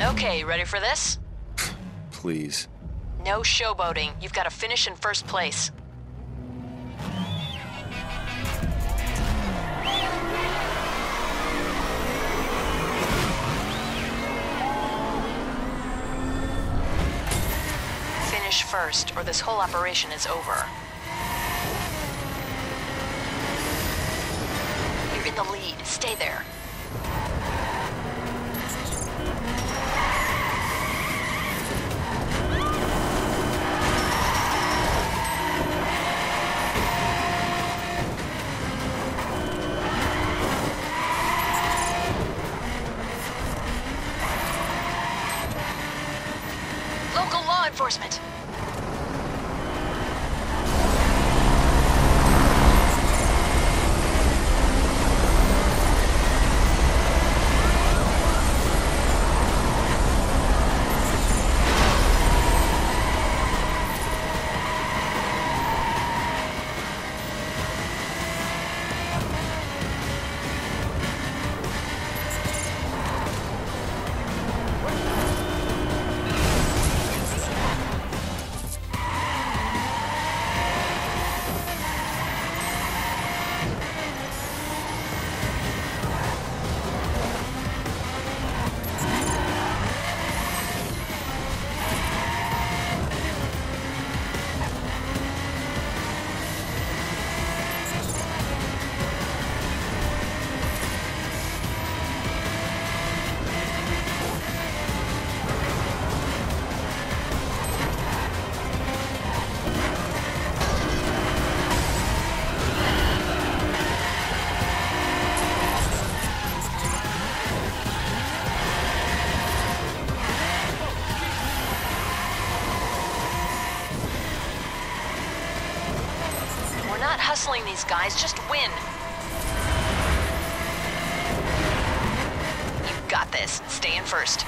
Okay, ready for this? Please. No showboating. You've got to finish in first place. Finish first, or this whole operation is over. You're in the lead. Stay there. Enforcement. We're not hustling these guys, just win. You got this. Stay in first.